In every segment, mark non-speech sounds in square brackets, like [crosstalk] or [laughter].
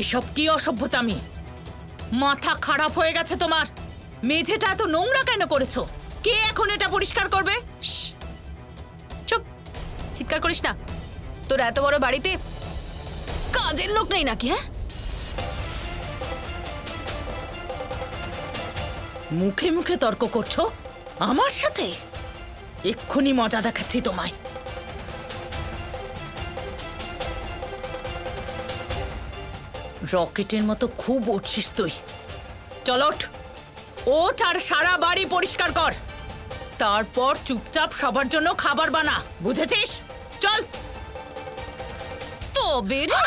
এসব কি অসভ্যতামি মাথা খারাপ হয়ে গেছে তোমার। মেঝেটা এত নোংরা কেন করেছ? কে এখন এটা পরিষ্কার করবে? চুপ। চিৎকার করিস না। তোর এত বড় বাড়িতে কাজের লোক নেই নাকি হ্যাঁ? মুখে মুখে তর্ক করছ? আমার সাথে? এক্ষুনি মজা দেখাচ্ছি তোমায়। রকেটের মতো খুব উঠছিস তুই। চল ওঠ। ওঠ আর সারা বাড়ি পরিষ্কার কর। তারপর চুপচাপ সবার জন্য খাবার বানা বুঝেছিস? চল। তবে রে।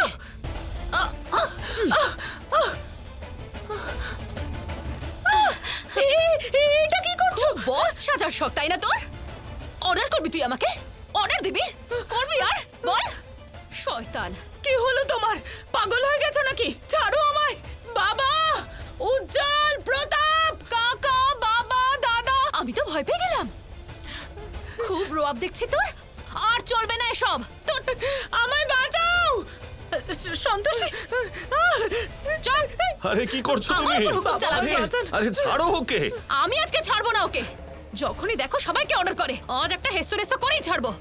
এটা কি করছ? বস সাজার শখ তাই না তোর? অর্ডার করবি তুই আমাকে? অর্ডার দিবি? করবি আর? বল। শয়তান। কি হলো তোমার? পাগল হয়ে গেছো নাকি? ছাড়ো আমায়। বাবা! উজ্জ্বল প্রতাপ! কাকা বাবা দাদা আমি তো ভয় পেয়ে গেলাম। খুব রোয়াব দেখছি তোর? আর চলবে না এসব। তোর আমায় বাঁচাও! সন্তোষী। চল। আরে কি করছ আমার তুমি? আরে ছাড়ো ওকে। আমি আজকে ছাড়বো না ওকে। যখনই দেখো সবাইকে অর্ডার করে। আজ একটা হেস্ত রেস্ত করেই ছাড়বো।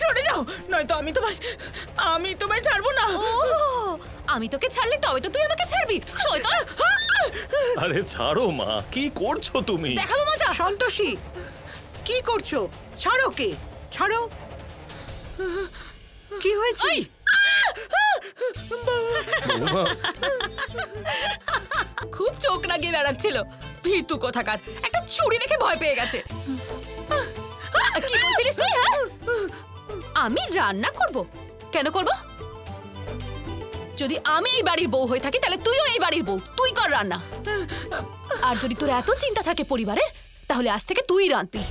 সরে যাও নয়তো আমি তোমায় আমি তোমায় ছাড়বো না। আমি তোকে ছাড়লি তবে তো তুই আমাকে ছাড়বি। শয়তান! আরে ছাড়ো মা কি করছ তুমি? দেখাবো মজা। সন্তোষী কি করছ? ছাড়ো কে ছাড়ো। কি হয়েছে? খুব চোখ লাগিয়ে বেড়াচ্ছিল। ভীতু কোথাকার। একটা ছুরি দেখে ভয় পেয়ে গেছে। কি বলছিলিস তুই হ্যাঁ? আমি রান্না করব। কেন করব? যদি আমি এই বাড়ির বউ হয়ে থাকি তাহলে তুইও এই বাড়ির বউ। তুই কর রান্না। আর যদি তোর এত চিন্তা থাকে পরিবারে তাহলে আজ থেকে তুই রাঁধবি।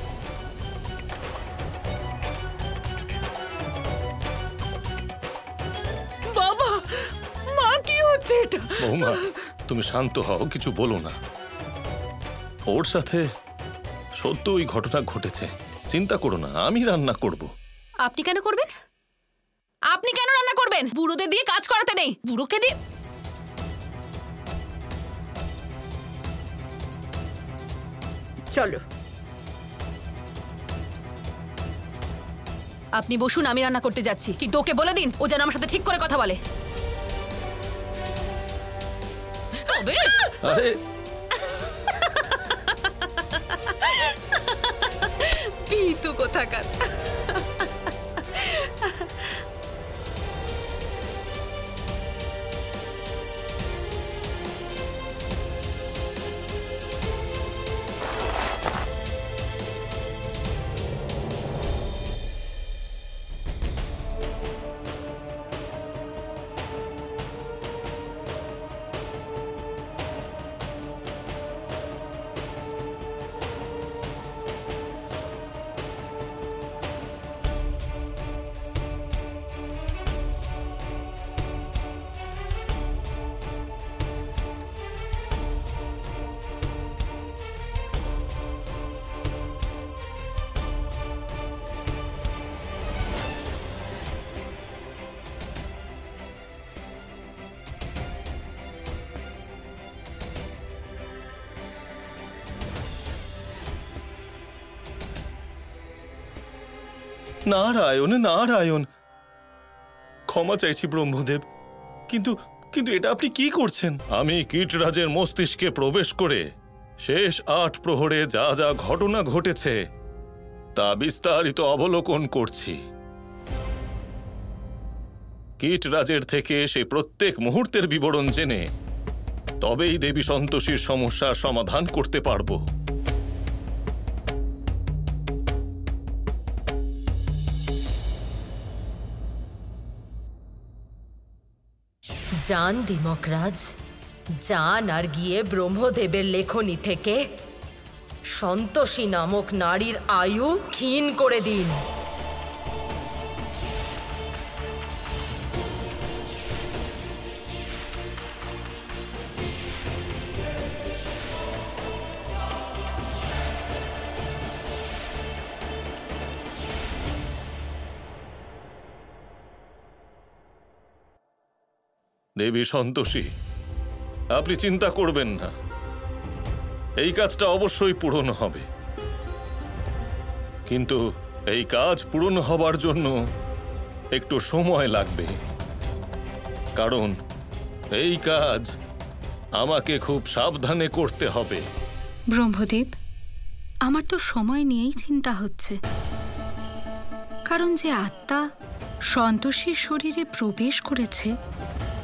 বাবা মা কি হচ্ছে এটা? বৌমা তুমি শান্ত হও কিছু বলো না। ওর সাথে সত্য ওই ঘটনা ঘটেছে। চিন্তা করো না আমি রান্না করব। আপনি কেন করবেন? আপনি কেন রান্না করবেন? বুড়োদের দিয়ে কাজ করাতে নেই। বুড়োকে দিয়ে চলো। আপনি বসুন আমি রান্না করতে যাচ্ছি। কিন্তু ওকে বলে দিন ও যেন আমার সাথে ঠিক করে কথা বলে। তবে রে, আরে পিতু কোথাকার নারায়ণ নারায়ণ। ক্ষমা চাইছি ব্রহ্মদেব, কিন্তু কিন্তু এটা আপনি কি করছেন? আমি কীটরাজের মস্তিষ্কে প্রবেশ করে শেষ আট প্রহরে যা যা ঘটনা ঘটেছে, তা বিস্তারিত অবলোকন করছি। কীটরাজের থেকে সে প্রত্যেক মুহূর্তের বিবরণ জেনে তবেই দেবী সন্তোষীর সমস্যার সমাধান করতে পারব। যান দিমকরাজ যান আর গিয়ে ব্রহ্মদেবের লেখনী থেকে সন্তোষী নামক নারীর আয়ু ক্ষীণ করে দিন। দেবী সন্তোষী, আপনি চিন্তা করবেন না। এই কাজটা অবশ্যই পূরণ হবে। কিন্তু এই কাজ পূরণ হবার জন্য একটু সময় লাগবে। কারণ এই কাজ আমাকে খুব সাবধানে করতে হবে। ব্রহ্মদেব, আমার তো সময় নিয়েই চিন্তা হচ্ছে। কারণ যে আত্মা সন্তোষীর শরীরে প্রবেশ করেছে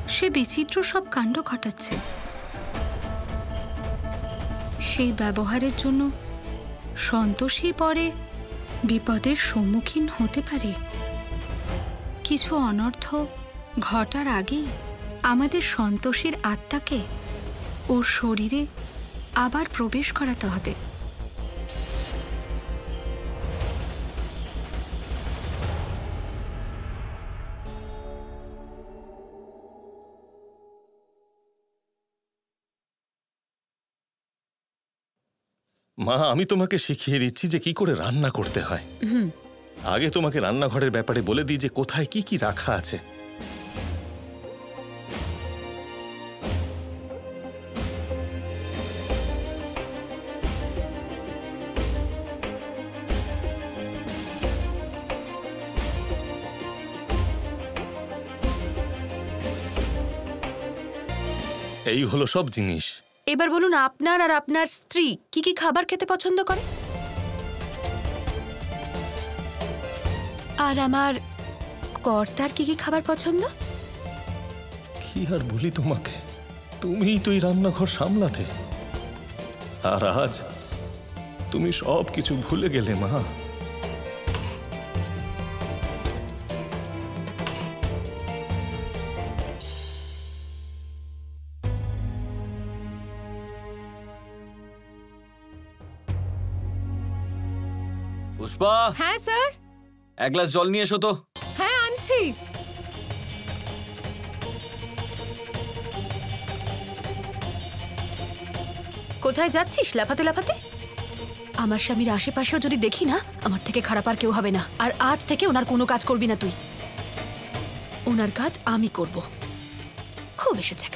সে বিচিত্র সব কাণ্ড ঘটাচ্ছে। সেই ব্যবহারের জন্য সন্তোষীর পরে বিপদের সম্মুখীন হতে পারে। কিছু অনর্থ ঘটার আগেই আমাদের সন্তোষীর আত্মাকে ওর শরীরে আবার প্রবেশ করাতে হবে। মা আমি তোমাকে শিখিয়ে দিচ্ছি যে কি করে রান্না করতে হয়। আগে তোমাকে রান্নাঘরের ব্যাপারে বলে দিই যে কোথায় কি কি রাখা আছে। এই হলো সব জিনিস। এবার বলুন আপনার আর আপনার স্ত্রী কি কি খাবার খেতে পছন্দ করে? আর আমার কর্তার কি কি খাবার পছন্দ? কি আর বলি তোমাকে? তুমিই তো এই রান্নাঘর সামলাতে। আর আজ তুমি সব কিছু ভুলে গেলে, মা। পুষ্পা। হ্যাঁ স্যার? এক গ্লাস জল নিয়ে এসো তো। হ্যাঁ আনছি। কোথায় যাচ্ছিস লাফাতে লাফাতে? আমার স্বামীর আশেপাশেও যদি দেখি না আমার থেকে খারাপ আর কেউ হবে না। আর আজ থেকে ওনার কোনো কাজ করবি না তুই। ওনার কাজ আমি করব। খুব এসেছে।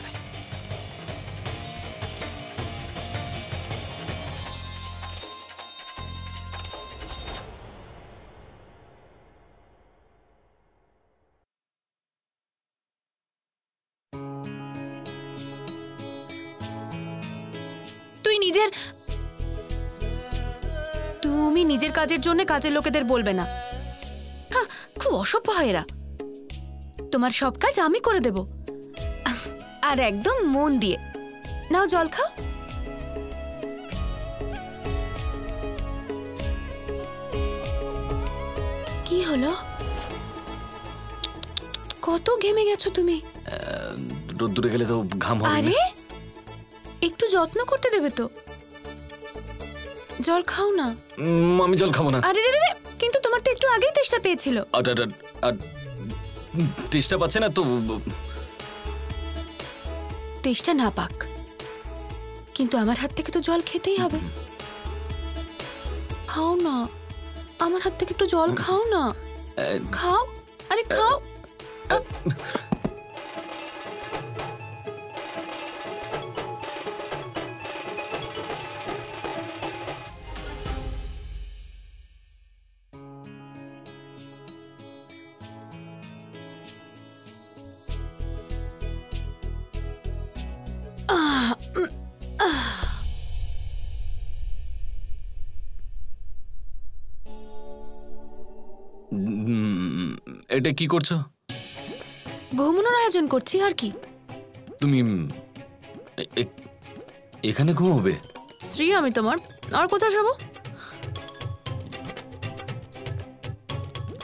নিজের কাজের জন্য কাজের লোকেদের বলবে না। খুব অসভ্য হয় এরা। তোমার সব কাজ আমি করে দেব। আর একদম মন দিয়ে। নাও জল খাও। কি হলো? কত ঘেমে গেছো তুমি? রোদ্দুরে গেলে তো ঘাম হবে আরে একটু যত্ন করতে দেবে তো। জল খাও না। আমি জল খাব না। আরে রে রে কিন্তু তোমার তো একটু আগেই তেষ্টা পেয়েছিল। তেষ্টা পাচ্ছে না তো তেষ্টা না পাক। কিন্তু আমার হাত থেকে তো জল খেতেই হবে। খাও না। আমার হাত থেকে একটু জল খাও না। খাও। আরে খাও। এটা কি করছ? ঘুমানোর আয়োজন করছি আর কি? তুমি এখানে ঘুমোবে? স্ত্রী আমি তোমার আর কোথায় যাব?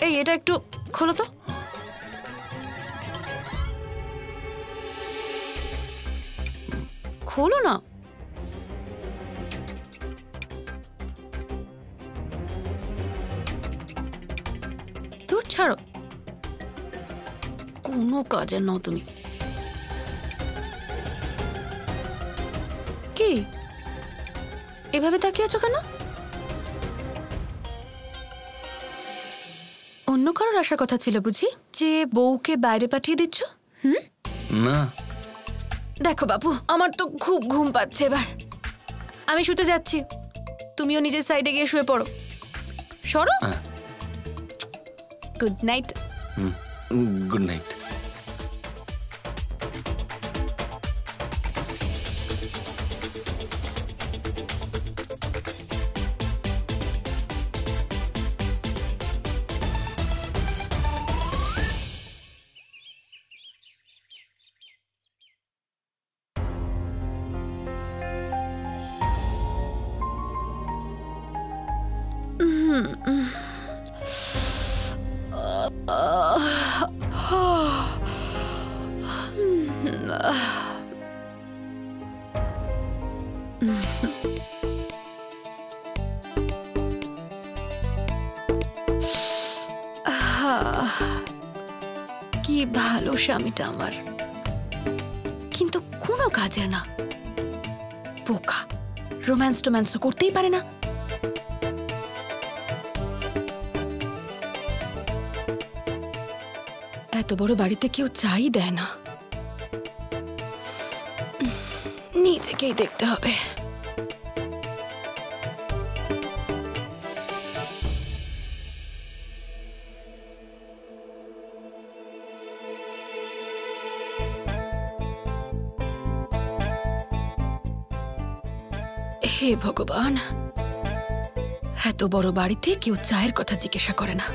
এই এটা একটু খোলো তো। খোলো না। দূর ছাড়ো। কোনো কাজের নাও তুমি। কি? এভাবে তাকিয়ে আছো কেন? অন্য কারোর আসার কথা ছিল বুঝি? যে বউকে বাইরে পাঠিয়ে দিচ্ছ? হুম? না। দেখো বাবু আমার তো খুব ঘুম পাচ্ছে এবার। আমি শুতে যাচ্ছি। তুমিও নিজের সাইডে গিয়ে শুয়ে পড়ো। সরো। হ্যাঁ। গুড নাইট গুড নাইট কি ভালো স্বামীটা আমার। কিন্তু কোনো কাজের না। পোকা রোম্যান্স টোম্যান্স করতেই পারে না। এত বড় বাড়িতে কেউ চাই দেয় না। নিজেকেই দেখতে হবে। হে ভগবান এত বড় বাড়িতে কেউ চায়ের কথা জিজ্ঞাসা করে না।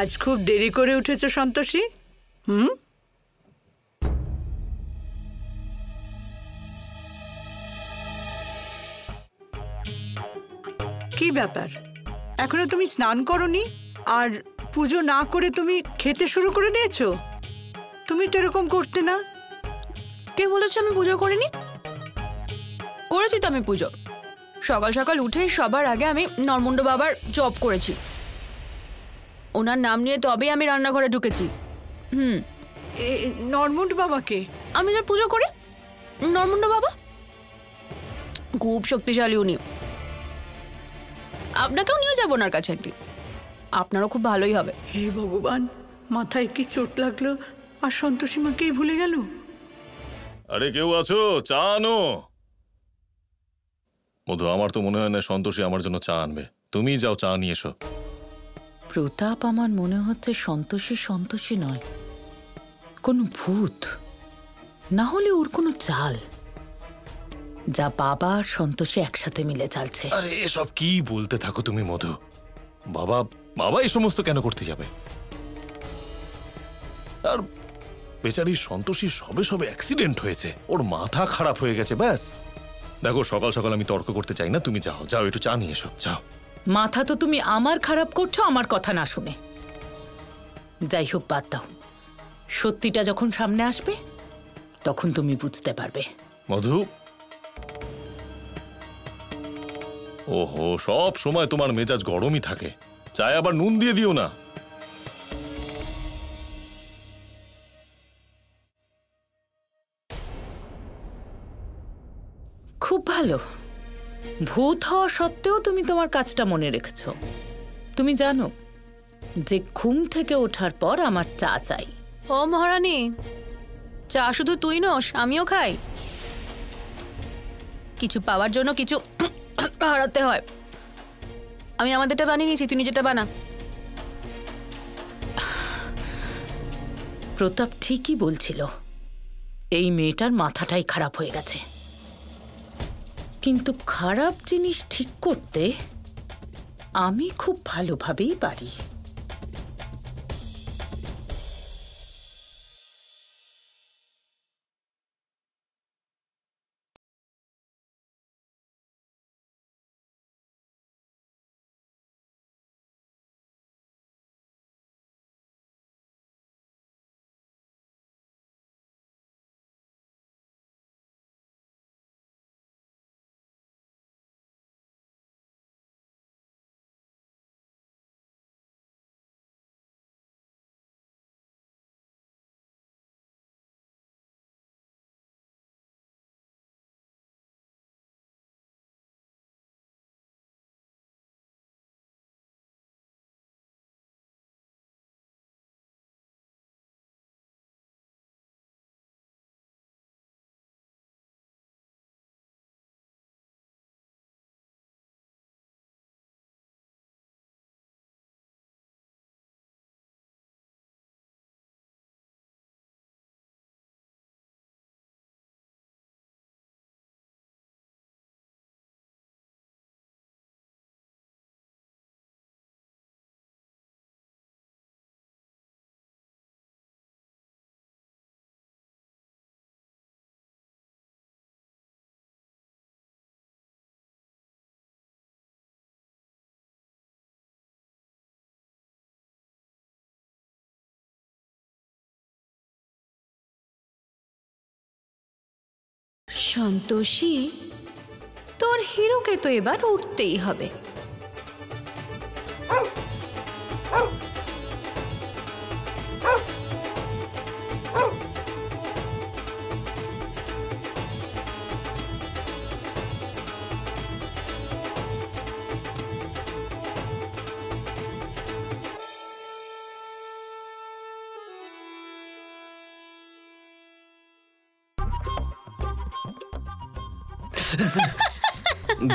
আজ খুব দেরি করে উঠেছো, সন্তোষী। হুম? কি ব্যাপার? এখনও তুমি স্নান করনি? আর পুজো না করে তুমি খেতে শুরু করে দিয়েছ? তুমি তো এরকম করতে না। কে বলেছে আমি পুজো করিনি? করেছি তো আমি পুজো। সকাল সকাল উঠে সবার আগে আমি নরমুন্ড বাবার জব করেছি। ওনার নাম নিয়ে তবেই আমি রান্নাঘরে ঢুকেছি। হুম। এ নর্মুন্ড বাবাকে? আমি যার পুজো করি? নরমুন্ড বাবা? খুব শক্তিশালী উনি। আপনাকেও নিয়ে যাব ওনার কাছে একদিন। আপনারও খুব ভালোই হবে। হে ভগবান মাথায় কি চোট লাগল আর সন্তোষী মাকেই ভুলে গেল? আরে কেউ আছো? চা আনো। মধু আমার তো মনে হয় না সন্তোষী আমার জন্য চা আনবে। তুমি যাও চা নিয়ে এসো। প্রতাপ আমার মনে হচ্ছে সন্তোষী সন্তোষী নয়। কোনো ভূত। না হলে ওর কোনো চাল। যা বাবা আর সন্তোষী একসাথে মিলে চালছে। আরে, এসব কি বলতে থাকো তুমি, মধু? বাবা বাবা এই সমস্ত কেন করতে যাবে? আর বেচারি সন্তোষী সবে সবে অ্যাক্সিডেন্ট হয়েছে। ওর মাথা খারাপ হয়ে গেছে, ব্যাস। দেখো, সকাল সকাল আমি তর্ক করতে চাই না, তুমি যাও। যাও, একটু চা নিয়ে এসো। যাও। মাথা তো তুমি আমার খারাপ করছ আমার কথা না শুনে। যাই হোক বাদ দাও। সত্যিটা যখন সামনে আসবে তখন তুমি বুঝতে পারবে। মধু? ওহো সব সময় তোমার মেজাজ গরমই থাকে। চায় আবার নুন দিয়ে দিও না। খুব ভালো। ভূত হওয়া সত্ত্বেও তুমি তোমার কাজটা মনে রেখেছো। তুমি জানো যে ঘুম থেকে ওঠার পর আমার চা চাই। ও মহারানী চা শুধু তুই নস আমিও খাই। কিছু পাওয়ার জন্য কিছু [coughs] হারাতে হয়। আমি আমাদেরটা বানিয়ে নিয়েছি তুমি যেটা বানা। প্রতাপ ঠিকই বলছিল এই মেয়েটার মাথাটাই খারাপ হয়ে গেছে। কিন্তু খারাপ জিনিস ঠিক করতে আমি খুব ভালোভাবেই পারি। সন্তোষী তোর হিরোকে তো এবার উঠতেই হবে।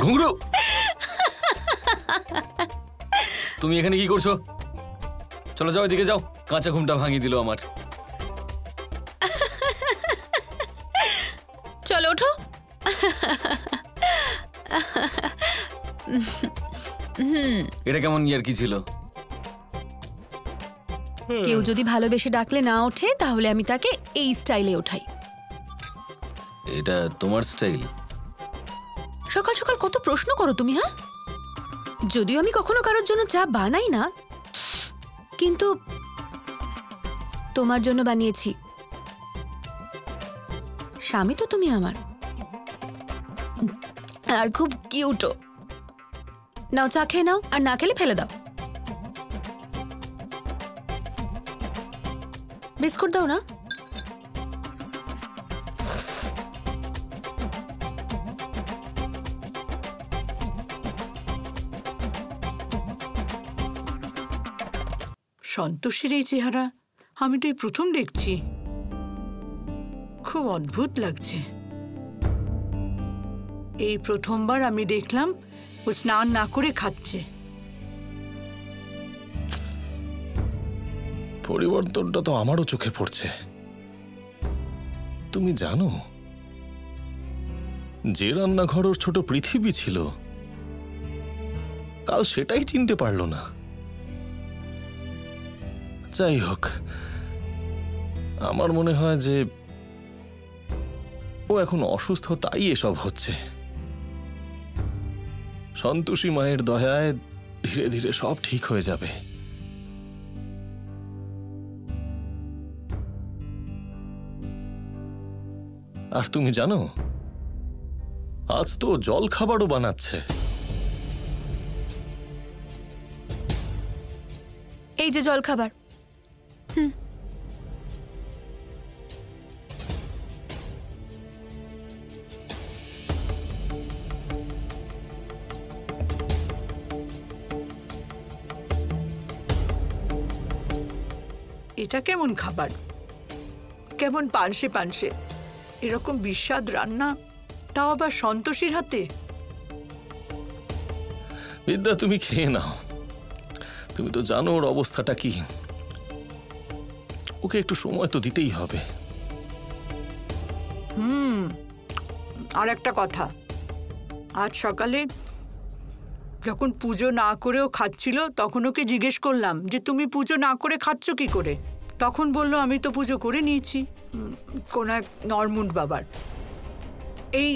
ঘুঙরু! তুমি এখানে কি করছ? চলো যাও এদিকে যাও। কাঁচা ঘুমটা ভাঙিয়ে দিল আমার। চলো ওঠো। এটা কেমন ইয়ার কি ছিল? কেউ যদি ভালোবেসে ডাকলে না ওঠে তাহলে আমি তাকে এই স্টাইলে ওঠাই। এটা তোমার স্টাইল সকাল সকাল কত প্রশ্ন করো তুমি হ্যাঁ? যদিও আমি কখনো কারোর জন্য চা বানাই না, কিন্তু তোমার জন্য বানিয়েছি। স্বামী তো তুমি আমার। আর খুব কিউটও। নাও চা খেয়ে নাও, আর না খেলে ফেলে দাও। বিস্কুট দাও না। সন্তোষের এই চেহারা, আমি তো এই প্রথম দেখছি। খুব অদ্ভুত লাগছে। এই প্রথমবার আমি দেখলাম, ও স্নান না করে খাচ্ছে। পরিবর্তনটা তো আমারও চোখে পড়ছে। তুমি জানো, যে রান্নাঘর ওর ছোট পৃথিবী ছিল, কাল সেটাই চিনতে পারল না। যাই হোক, আমার মনে হয় যে ও এখন অসুস্থ তাই এসব হচ্ছে। সন্তোষী মায়ের দয়ায় ধীরে ধীরে সব ঠিক হয়ে যাবে। আর তুমি জানো, আজ তো জল খাবারও বানাচ্ছে। এই যে জল খাবার এটা কেমন খাবার? কেমন পানসে পানসে? এরকম বিস্বাদ রান্না তাও আবার সন্তোষীর হাতে? বিদ্যা তুমি খেয়ে নাও। তুমি তো জানো ওর অবস্থাটা কি। ওকে একটু সময় তো দিতেই হবে। হুম আর একটা কথা। আজ সকালে যখন পুজো না করেও খাচ্ছিল তখন ওকে জিজ্ঞেস করলাম যে তুমি পুজো না করে খাচ্ছ কি করে? তখন বলল আমি তো পুজো করে নিয়েছি কোন এক নরমুন্ড বাবার। এই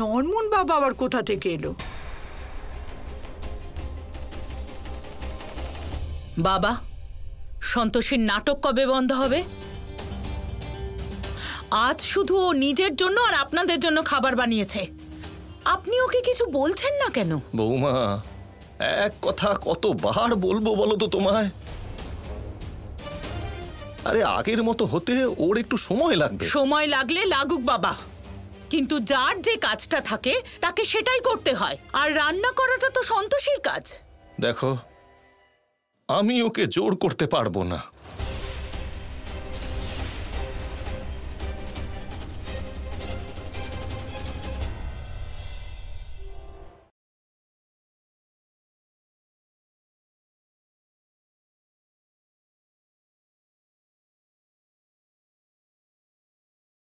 নরমুন্ড বাবা আবার কোথা থেকে এলো? বাবা সন্তোষীর নাটক কবে বন্ধ হবে? আজ শুধু ও নিজের জন্য আর আপনাদের জন্য খাবার বানিয়েছে। আপনি ওকে কিছু বলছেন না কেন? বৌমা এক কথা কতবার বলব বলো তো তোমায়? আরে আগের মতো হতে ওর একটু সময় লাগবে। সময় লাগলে লাগুক বাবা। কিন্তু যার যে কাজটা থাকে তাকে সেটাই করতে হয়। আর রান্না করাটা তো সন্তোষীর কাজ। দেখো আমি ওকে জোর করতে পারব না।